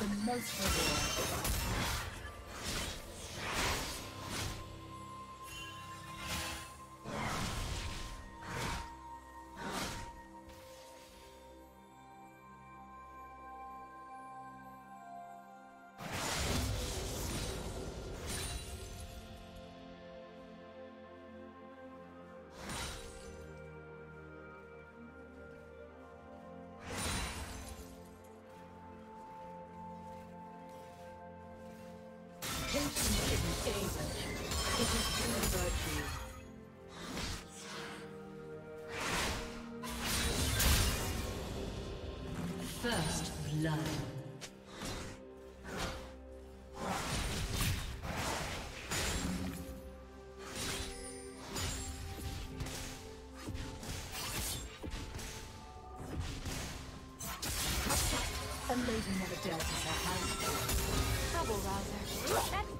the most reward. First blood. A lady never dealt with. Trouble rouser.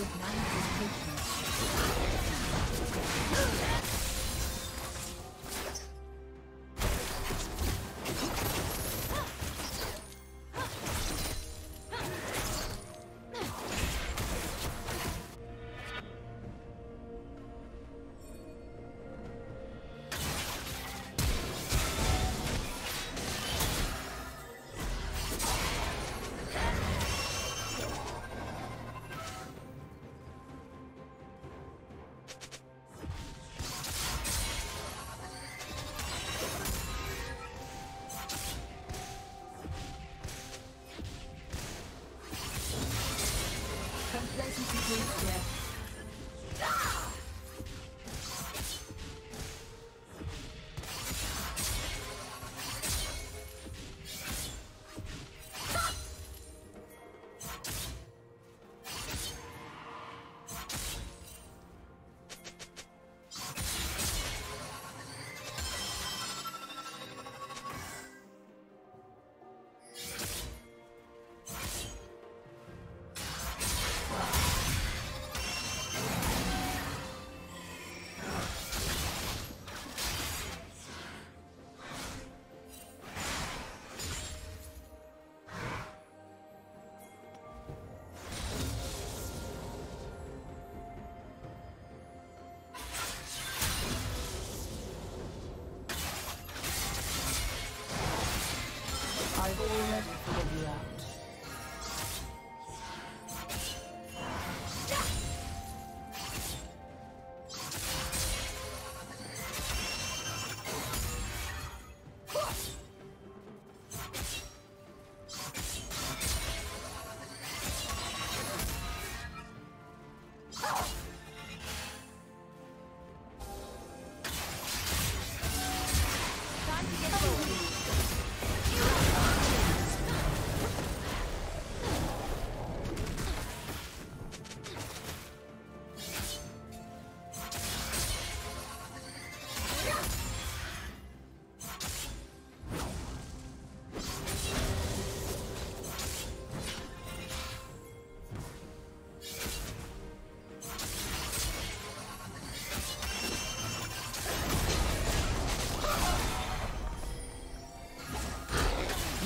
Test of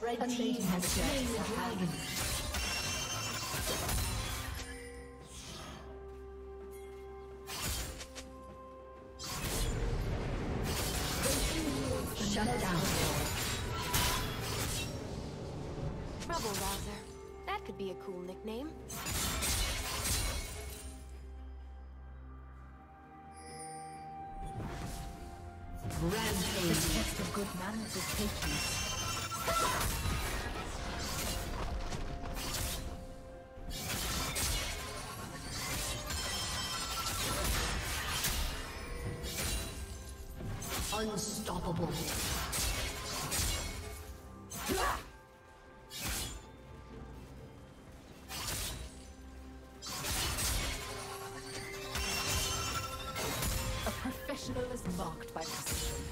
Red A team has slain the dragon. Shut down. Rouser. That could be a cool nickname. The Rampage. test of good manners is patience. Unstoppable. A professional is marked by precision.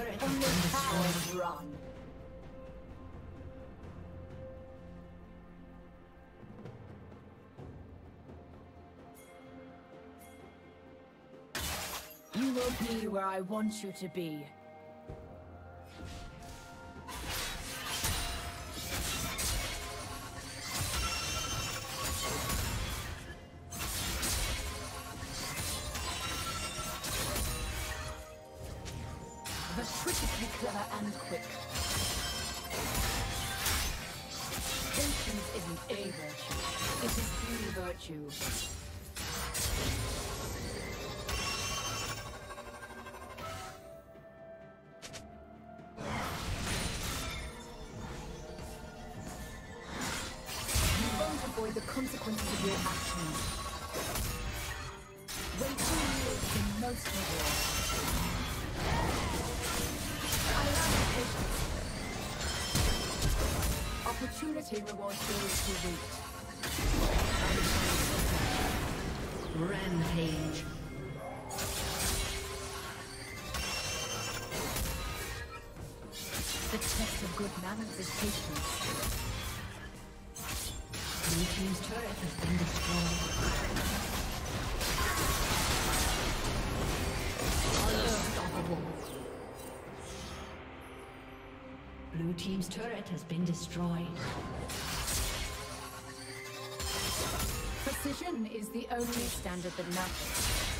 Turret has been run. You will be where I want you to be. Trick is clever and quick. Patience isn't a virtue, it is the virtue. You won't avoid the consequences of your actions. Waiting yields the most reward. Patience. Opportunity rewards those who wait. Rampage. The test of good manners is patience. Blue team's turret has been destroyed. Unstoppable. Blue team's turret has been destroyed. Precision is the only standard that matters.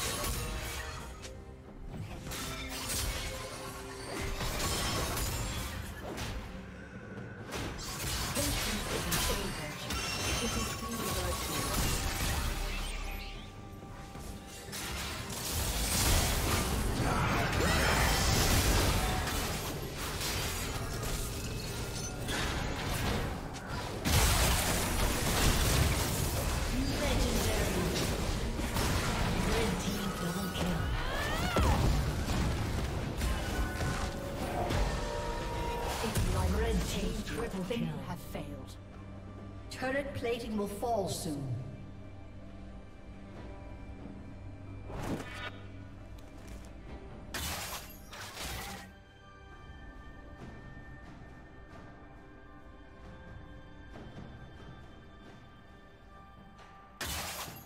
dared. Turret plating will fall soon.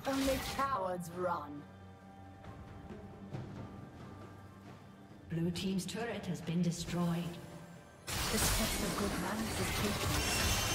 Only cowards run. Blue Team's turret has been destroyed. The test of good manners is